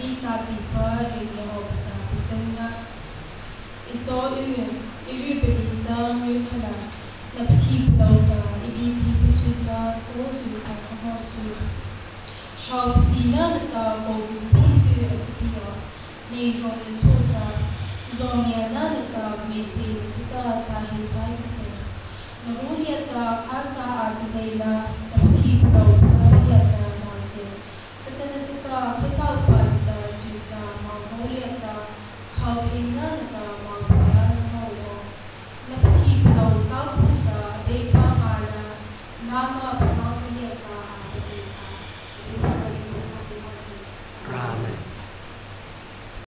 vi tra vi pa ri le ho ta bisenga iso u i ri pe bin za mu khala na pati plo ta i bi bi pi su za ko su ka ka ho su sha si na ta ko bi pi su a ti pi yo ni ro ni chu ta zo ni na na ta mi si ti ta ta hi sai ka se na ni ta kha ta a ti zai la na pati plo ta ya ta na te Sita na sita, kaya cloud.data al NAM